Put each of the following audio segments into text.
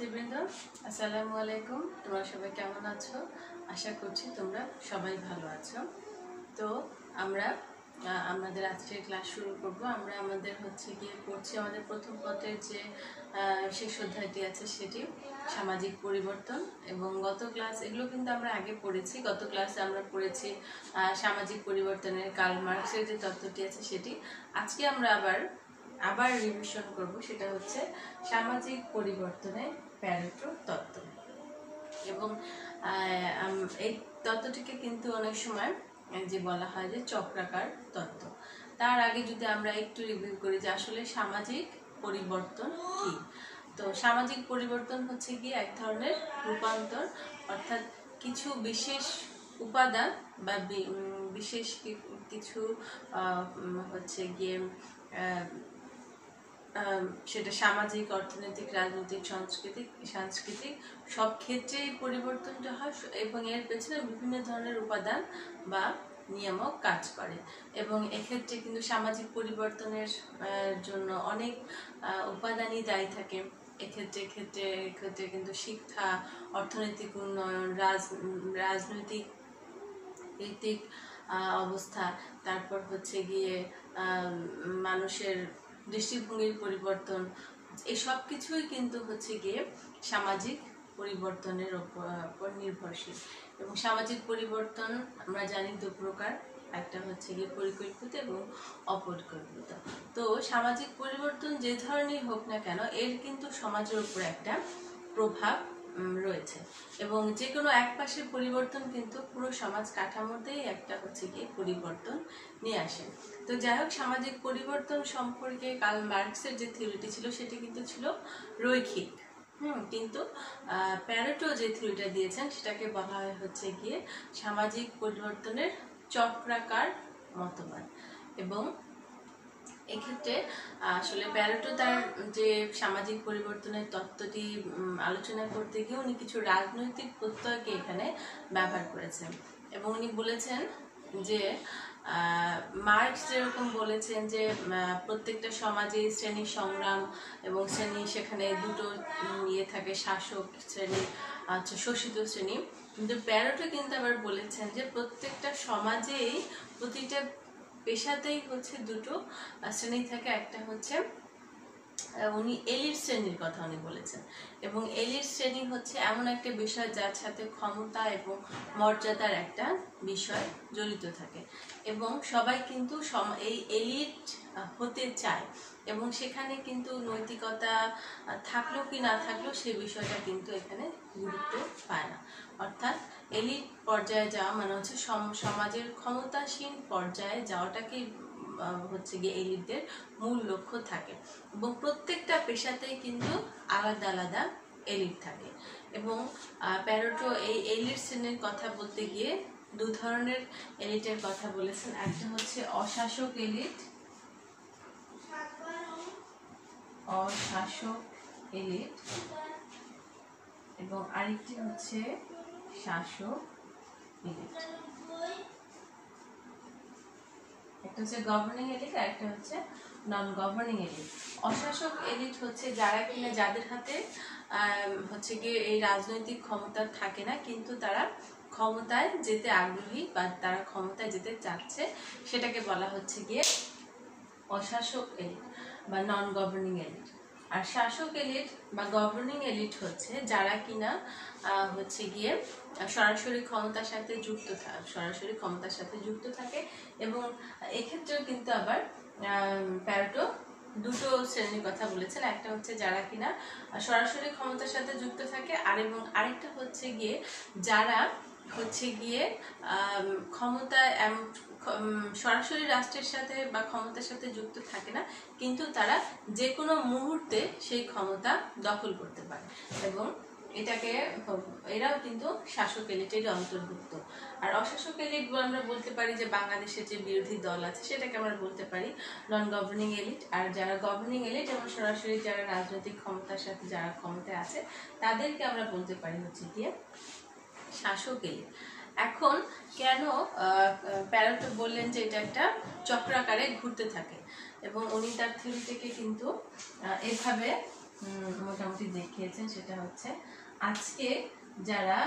শিক্ষার্থীবৃন্দ আসসালামু আলাইকুম। তোমরা সবাই কেমন আছো? আশা করছি তোমরা সবাই ভালো আছো। তো আমরা আমাদের আজকের ক্লাস শুরু করব। আমরা আমাদের হচ্ছে গিয়ে পড়ছি আমাদের প্রথম পত্রের যে শেষ অধ্যায়টি আছে সেটি, সামাজিক পরিবর্তন। এবং গত ক্লাস এগুলো কিন্তু আমরা আগে পড়েছি। গত ক্লাসে আমরা পড়েছি সামাজিক পরিবর্তনের কাল মার্কসের যে তত্ত্বটি আছে সেটি। আজকে আমরা আবার আবার রিভিশন করব। সেটা হচ্ছে সামাজিক পরিবর্তনে প্যারেটো তত্ত্ব। এবং এই তত্ত্বটিকে কিন্তু অনেক সময় যে বলা হয় যে চক্রাকার তত্ত্ব। তার আগে যদি আমরা একটু রিভিউ করি যে আসলে সামাজিক পরিবর্তন কি? তো সামাজিক পরিবর্তন হচ্ছে কি এক ধরনের রূপান্তর, অর্থাৎ কিছু বিশেষ উপাদান বা বিশেষ কিছু হচ্ছে গিয়ে সেটা সামাজিক, অর্থনৈতিক, রাজনৈতিক, সাংস্কৃতিক সাংস্কৃতিক, সব ক্ষেত্রেই পরিবর্তনটা হয়। এবং এর পেছনে বিভিন্ন ধরনের উপাদান বা নিয়ামক কাজ করে। এবং এক্ষেত্রে কিন্তু সামাজিক পরিবর্তনের জন্য অনেক উপাদানই দায়ী থাকে। এক্ষেত্রে ক্ষেত্রে এক্ষেত্রে কিন্তু শিক্ষা, অর্থনৈতিক উন্নয়ন, রাজ, রাজনৈতিক অবস্থা। তারপর হচ্ছে গিয়ে মানুষের দৃষ্টিভঙ্গির পরিবর্তন, এই সব কিছুই কিন্তু হচ্ছে গিয়ে সামাজিক পরিবর্তনের ওপর নির্ভরশীল। এবং সামাজিক পরিবর্তন আমরা জানি দু প্রকার, একটা হচ্ছে গিয়ে পরিকল্পিত এবং অপরিকল্পিত। তো সামাজিক পরিবর্তন যে ধরনেরই হোক না কেন, এর কিন্তু সমাজের উপর একটা প্রভাব রয়েছে। এবং যে কোনো এক পাশের পরিবর্তন কিন্তু পুরো সমাজ কাঠামোতেই একটা হচ্ছে গিয়ে পরিবর্তন নিয়ে আসে। তো যাই হোক, সামাজিক পরিবর্তন সম্পর্কে কাল মার্কসের যে থিওরিটি ছিল, সেটি কিন্তু ছিল রৈখিক। হুম, কিন্তু প্যারেটো যে থিওরিটা দিয়েছেন, সেটাকে বলা হয় হচ্ছে গিয়ে সামাজিক পরিবর্তনের চক্রাকার মতবাদ। এবং এক্ষেত্রে আসলে প্যারেটো তার যে সামাজিক পরিবর্তনের তত্ত্বটি আলোচনা করতে গিয়ে উনি কিছু রাজনৈতিক প্রত্যয়কে এখানে ব্যবহার করেছেন। এবং উনি বলেছেন যে মার্কস যেরকম বলেছেন যে প্রত্যেকটা সমাজে শ্রেণি সংগ্রাম এবং শ্রেণি সেখানে দুটো ইয়ে থাকে, শাসক শ্রেণি আচ্ছা শোষিত শ্রেণি। কিন্তু প্যারোটো কিন্তু আবার বলেছেন যে, প্রত্যেকটা সমাজেই প্রতিটা পেশাতেই হচ্ছে দুটো। শ্রেণি থাকে একটা হচ্ছে উনি এলিট শ্রেণির কথা উনি বলেছেন। এবং এলিট শ্রেণি হচ্ছে এমন একটা বিষয় যার সাথে ক্ষমতা এবং মর্যাদার একটা বিষয় জড়িত থাকে। এবং সবাই কিন্তু এই এলিট হতে চায়। এবং সেখানে কিন্তু নৈতিকতা থাকলেও কি না থাকলেও সে বিষয়টা কিন্তু এখানে গুরুত্ব পায় না। অর্থাৎ এলিট পর্যায়ে যাওয়া মানে হচ্ছে সম- সমাজের ক্ষমতাসীন পর্যায়ে যাওয়াটাকেই হচ্ছে গিয়ে এলিটদের মূল লক্ষ্য থাকে। এবং প্রত্যেকটা পেশাতেই কিন্তু আলাদা আলাদা এলিট থাকে। এবং প্যারোটো এই এলিট শ্রেণির কথা বলতে গিয়ে দু ধরনের এলিটের কথা বলেছেন। একটা হচ্ছে অশাসক এলিট অশাসক এলিট এবং আরেকটি হচ্ছে শাসক এলিট একটা হচ্ছে গভর্নিং এলিট আর একটা হচ্ছে নন গভর্নিং এলিট অশাসক এলিট হচ্ছে যারা কিনা যাদের হাতে হচ্ছে গিয়ে এই রাজনৈতিক ক্ষমতা থাকে না, কিন্তু তারা ক্ষমতায় যেতে আগ্রহী বা তারা ক্ষমতায় যেতে চাচ্ছে, সেটাকে বলা হচ্ছে গিয়ে অশাসক এলিট বা নন গভর্নিং এলিট আর শাসক এলিট বা গভর্নিং এলিট হচ্ছে যারা কিনা হচ্ছে গিয়ে সরাসরি ক্ষমতার সাথে যুক্ত সরাসরি ক্ষমতার সাথে যুক্ত থাকে এবং এক্ষেত্রেও কিন্তু আবার প্যারোটো দুটো শ্রেণির কথা বলেছেন। একটা হচ্ছে যারা কিনা সরাসরি ক্ষমতার সাথে যুক্ত থাকে আর এবং আরেকটা হচ্ছে গিয়ে যারা হচ্ছে গিয়ে ক্ষমতা সরাসরি রাষ্ট্রের সাথে বা ক্ষমতার সাথে যুক্ত থাকে না, কিন্তু তারা যে কোনো মুহূর্তে সেই ক্ষমতা দখল করতে পারে। এবং এটাকে এরাও কিন্তু শাসক এলিটের অন্তর্ভুক্ত। আর অশাসক এলিট আমরা বলতে পারি যে বাংলাদেশের যে বিরোধী দল আছে, সেটাকে আমরা বলতে পারি নন গভর্নিং এলিট। আর যারা গভর্নিং এলিট এবং সরাসরি যারা রাজনৈতিক ক্ষমতার সাথে যারা ক্ষমতায় আছে, তাদেরকে আমরা বলতে পারি হচ্ছে গিয়ে শাসক এলিট। এখন কেন প্যারোটো বললেন যে এটা একটা চক্রাকারে ঘুরতে থাকে। এবং উনি তার থিওরি থেকে কিন্তু এভাবে মোটামুটি দেখিয়েছেন, সেটা হচ্ছে আজকে যারা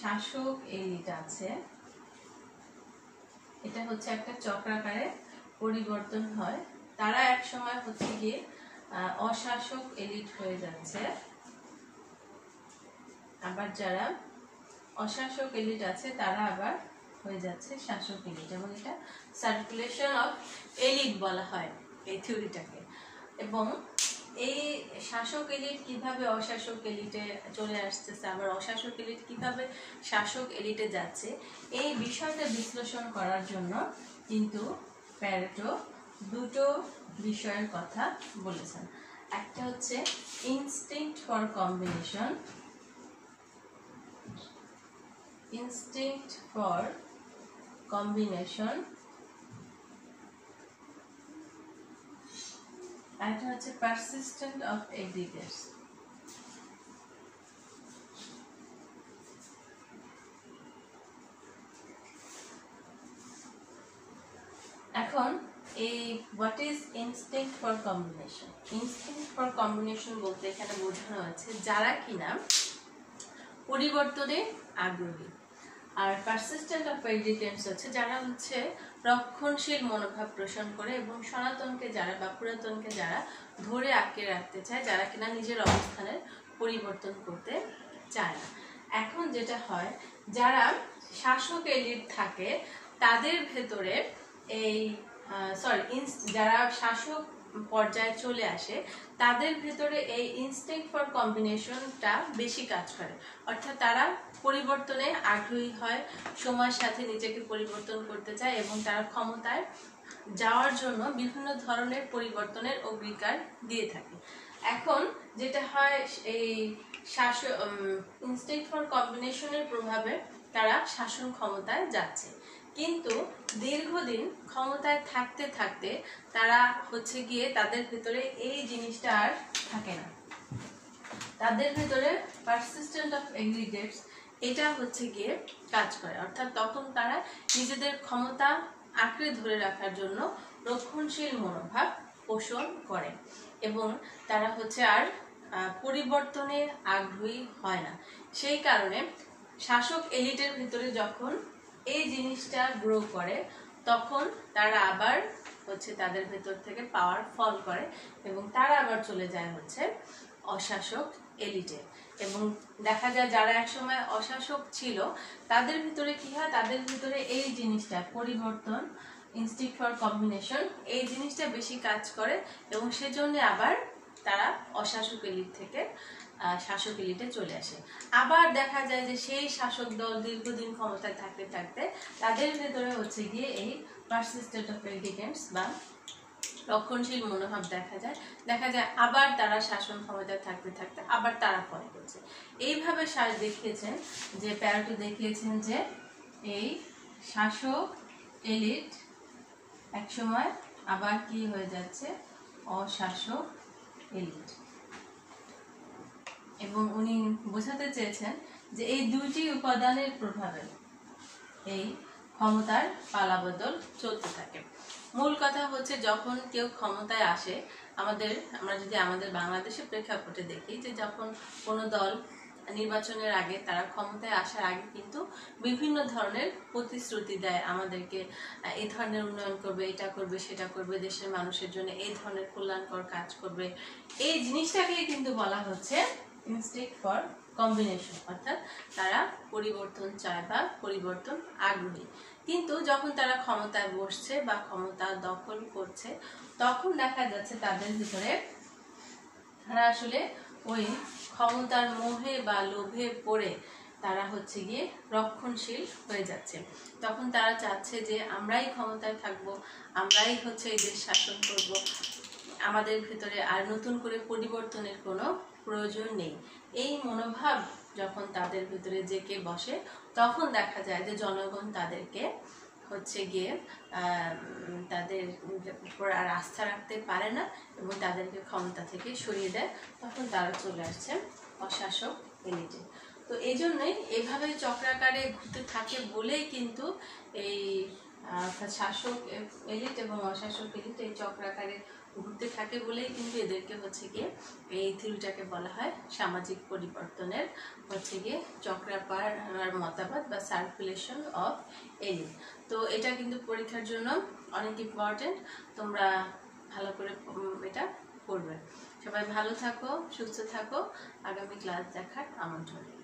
শাসক এলিট আছে, এটা হচ্ছে একটা চক্রাকারে পরিবর্তন হয়। তারা এক সময় হচ্ছে গিয়ে অশাসক এলিট হয়ে যাচ্ছে। আবার যারা অশাসক এলিট আছে, তারা আবার হয়ে যাচ্ছে শাসক এলিট এবং এটা সার্কুলেশন অফ এলিট বলা হয় এই থিওরিটাকে এবং এই শাসক এলিট কীভাবে অশাসক এলিটে চলে আসতেছে, আবার অশাসক এলিট কীভাবে শাসক এলিটে যাচ্ছে, এই বিষয়টা বিশ্লেষণ করার জন্য কিন্তু প্যারেটো দুটো বিষয়ের কথা বলেছেন। একটা হচ্ছে instinct for combination instinct for combination. এটা হচ্ছে persistent of aggregates এখন এই what is instinct for combination instinct for combination বলতে এখানে বোঝানো আছে যারা কিনা পরিবর্তনে আগ্রহী। আর পারসিস্টেন্ট অফ এডিটেন্স হচ্ছে যারা হচ্ছে রক্ষণশীল মনোভাব পোষণ করে এবং সনাতনকে যারা বা পুরাতনকে যারা ধরে আটকে রাখতে চায়, যারা কিনা নিজের অবস্থানের পরিবর্তন করতে চায় না। এখন যেটা হয়, যারা শাসক এলিট থাকে, তাদের ভেতরে এই সরি যারা শাসক পর্যায়ে চলে আসে, তাদের ভেতরে এই ইনস্টিংক্ট ফর কম্বিনেশনটা বেশি কাজ করে। অর্থাৎ তারা পরিবর্তনে আগ্রহী হয়, সময়ের সাথে নিজেকে পরিবর্তন করতে চায় এবং তারা ক্ষমতায় যাওয়ার জন্য বিভিন্ন ধরনের পরিবর্তনের অঙ্গীকার দিয়ে থাকে। এখন যেটা হয়, এই শাসন ইনস্টিংক্ট ফর কম্বিনেশনের প্রভাবে তারা শাসন ক্ষমতায় যাচ্ছে। কিন্তু দীর্ঘদিন ক্ষমতায় থাকতে থাকতে তারা হচ্ছে গিয়ে তাদের ভেতরে এই জিনিসটা আর থাকে না। তাদের ভেতরে পারসিস্টেন্ট অফ এগ্রিগেটস এটা হচ্ছে গিয়ে কাজ করে। অর্থাৎ তখন তারা নিজেদের ক্ষমতা আঁকড়ে ধরে রাখার জন্য রক্ষণশীল মনোভাব পোষণ করে এবং তারা হচ্ছে আর পরিবর্তনে আগ্রহী হয় না। সেই কারণে শাসক এলিটের ভিতরে যখন এই জিনিসটা গ্রো করে, তখন তারা আবার হচ্ছে তাদের ভেতর থেকে পাওয়ার ফল করে এবং তারা আবার চলে যায় হচ্ছে অশাসক এলিটে এবং দেখা যায় যারা একসময় অশাসক ছিল, তাদের ভিতরে কি হয়? তাদের ভিতরে এই জিনিসটা, পরিবর্তন ইনস্টিক ফর কম্বিনেশন এই জিনিসটা বেশি কাজ করে এবং সেজন্য আবার তারা অশাসক এলিট থেকে শাসক এলিটে চলে আসে। আবার দেখা যায় যে সেই শাসক দল দীর্ঘদিন ক্ষমতায় থাকতে থাকতে তাদের ভেতরে হচ্ছে গিয়ে এই পারসিস্টেন্ট অফ এলিগেন্স বা রক্ষণশীল মনোভাব দেখা যায়। দেখা যায় আবার তারা শাসন ক্ষমতায় থাকতে থাকতে আবার তারা ফল করছে এইভাবে শ্বাস দেখিয়েছেন যে, প্যারোটো দেখিয়েছেন যে এই শাসক এলিট একসময় আবার কি হয়ে যাচ্ছে? অশাসক এলিট এবং উনি বোঝাতে চেয়েছেন যে এই দুইটি উপাদানের প্রভাবে এই ক্ষমতার পালাবদল চলতে থাকে। মূল কথা হচ্ছে যখন কেউ ক্ষমতায় আসে, আমাদের, আমরা যদি আমাদের বাংলাদেশের প্রেক্ষাপটে দেখি যে যখন কোনো দল নির্বাচনের আগে, তারা ক্ষমতায় আসার আগে কিন্তু বিভিন্ন ধরনের প্রতিশ্রুতি দেয় আমাদেরকে, এই ধরনের উন্নয়ন করবে, এটা করবে, সেটা করবে, দেশের মানুষের জন্য এই ধরনের কল্যাণকর কাজ করবে। এই জিনিসটাকেই কিন্তু বলা হচ্ছে ইনস্টিক ফর কম্বিনেশন অর্থাৎ তারা পরিবর্তন চায় বা পরিবর্তন আগ্রহী। কিন্তু যখন তারা ক্ষমতায় বসছে বা ক্ষমতা দখল করছে, তখন দেখা যাচ্ছে তাদের ভিতরে তারা আসলে ওই ক্ষমতার মোহে বা লোভে পড়ে তারা হচ্ছে গিয়ে রক্ষণশীল হয়ে যাচ্ছে। তখন তারা চাচ্ছে যে, আমরাই ক্ষমতায় থাকব, আমরাই হচ্ছে এই দেশ শাসন করব। আমাদের ভিতরে আর নতুন করে পরিবর্তনের কোনো প্রয়োজন নেই। এই মনোভাব যখন তাদের ভিতরে জেকে বসে, তখন দেখা যায় যে জনগণ তাদেরকে হচ্ছে গিয়ে তাদের উপর আর আস্থা রাখতে পারে না এবং তাদেরকে ক্ষমতা থেকে সরিয়ে দেয়। তখন তারা চলে আসছে অশাসক এলিটে তো এই জন্যই এভাবে চক্রাকারে ঘুরতে থাকে বলেই কিন্তু এই শাসক এলিট এবং অশাসক এলিট এই চক্রাকারে ঘুরতে থাকে বলেই কিন্তু এদেরকে হচ্ছে গিয়ে এই থিওরিটাকে বলা হয়। সামাজিক পরিবর্তনের হচ্ছে গিয়ে চক্রাপার মতামত বা সার্কুলেশন অফ এলিট তো এটা কিন্তু পরীক্ষার জন্য অনেক ইম্পর্টেন্ট তোমরা ভালো করে এটা পড়বে। সবাই ভালো থাকো, সুস্থ থাকো। আগামী ক্লাস দেখার আমন্ত্রণ।